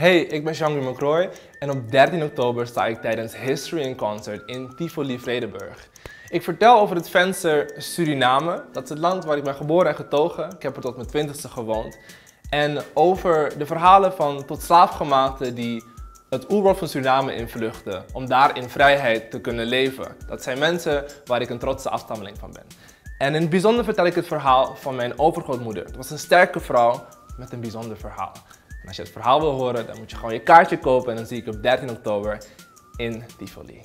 Hey, ik ben Jean-Louis McCroy en op 13 oktober sta ik tijdens History in Concert in Tivoli Vredenburg. Ik vertel over het venster Suriname, dat is het land waar ik ben geboren en getogen. Ik heb er tot mijn twintigste gewoond. En over de verhalen van tot slaafgemaakten die het oerwoud van Suriname invluchten om daar in vrijheid te kunnen leven. Dat zijn mensen waar ik een trotse afstammeling van ben. En in het bijzonder vertel ik het verhaal van mijn overgrootmoeder. Het was een sterke vrouw met een bijzonder verhaal. En als je het verhaal wil horen, dan moet je gewoon je kaartje kopen en dan zie ik je op 13 oktober in Tivoli.